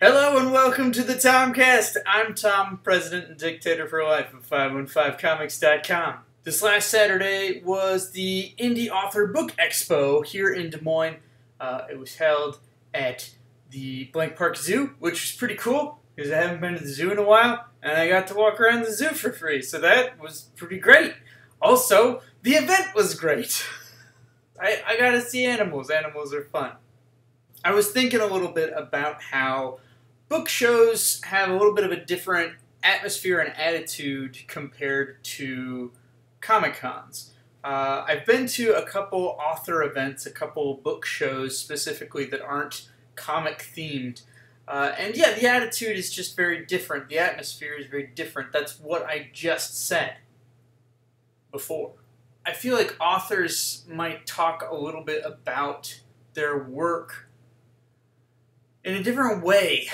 Hello and welcome to the Tomcast. I'm Tom, president and dictator for life of 515comics.com. This last Saturday was the Indie Author Book Expo here in Des Moines. Uh, it was held at the Blank Park Zoo, which was pretty cool because I haven't been to the zoo in a while and I got to walk around the zoo for free, so that was pretty great. Also, the event was great. I, I got to see animals. Animals are fun. I was thinking a little bit about how book shows have a little bit of a different atmosphere and attitude compared to Comic Cons. Uh, I've been to a couple author events, a couple book shows specifically that aren't comic themed. Uh, and yeah, the attitude is just very different. The atmosphere is very different. That's what I just said before. I feel like authors might talk a little bit about their work in a different way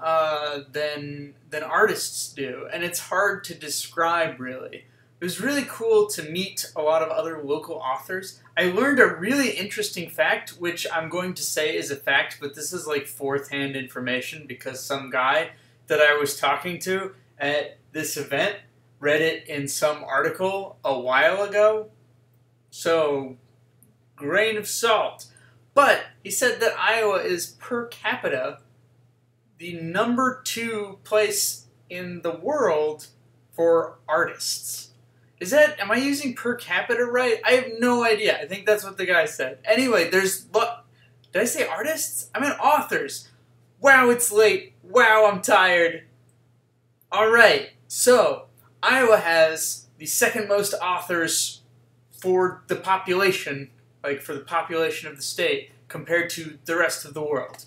uh, than than artists do, and it's hard to describe really. It was really cool to meet a lot of other local authors. I learned a really interesting fact, which I'm going to say is a fact, but this is like fourth hand information because some guy that I was talking to at this event read it in some article a while ago. So, grain of salt. But he said that Iowa is per capita the number two place in the world for artists. Is that, am I using per capita right? I have no idea. I think that's what the guy said. Anyway, there's, look, did I say artists? I meant authors. Wow, it's late. Wow, I'm tired. Alright, so, Iowa has the second most authors for the population, like for the population of the state, compared to the rest of the world.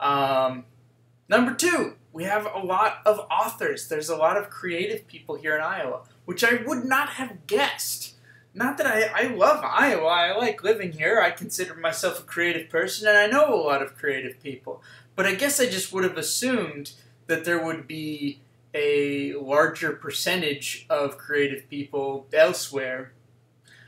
Um, Number two, we have a lot of authors. There's a lot of creative people here in Iowa, which I would not have guessed. Not that I, I love Iowa, I like living here. I consider myself a creative person, and I know a lot of creative people. But I guess I just would have assumed that there would be a larger percentage of creative people elsewhere.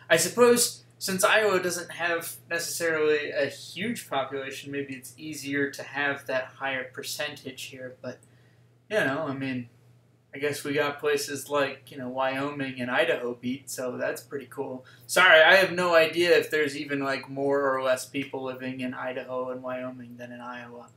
I suppose since Iowa doesn't have necessarily a huge population, maybe it's easier to have that higher percentage here. But, you know, I mean, I guess we got places like, you know, Wyoming and Idaho beat, so that's pretty cool. Sorry, I have no idea if there's even like more or less people living in Idaho and Wyoming than in Iowa.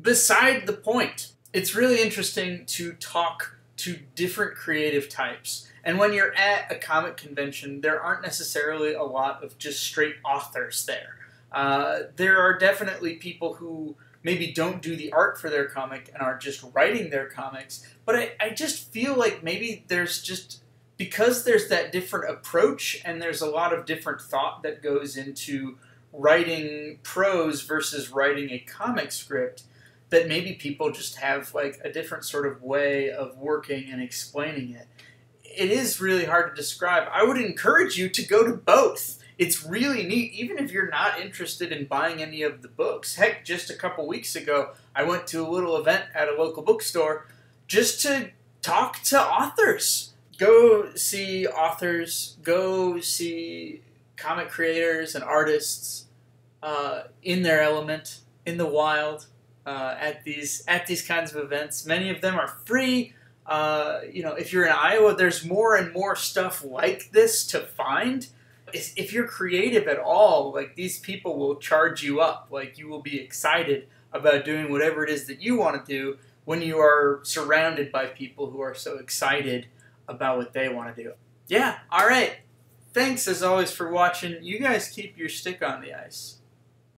Beside the point, it's really interesting to talk to different creative types. And when you're at a comic convention, there aren't necessarily a lot of just straight authors there. Uh, there are definitely people who maybe don't do the art for their comic and are just writing their comics. But I, I just feel like maybe there's just because there's that different approach and there's a lot of different thought that goes into writing prose versus writing a comic script that maybe people just have like a different sort of way of working and explaining it. It is really hard to describe. I would encourage you to go to both. It's really neat, even if you're not interested in buying any of the books. Heck, just a couple weeks ago, I went to a little event at a local bookstore just to talk to authors. Go see authors, go see comic creators and artists uh, in their element, in the wild uh, at these at these kinds of events. Many of them are free. Uh, you know, if you're in Iowa, there's more and more stuff like this to find. If you're creative at all, like these people will charge you up. Like you will be excited about doing whatever it is that you want to do when you are surrounded by people who are so excited about what they want to do. Yeah, all right. Thanks as always for watching. You guys keep your stick on the ice.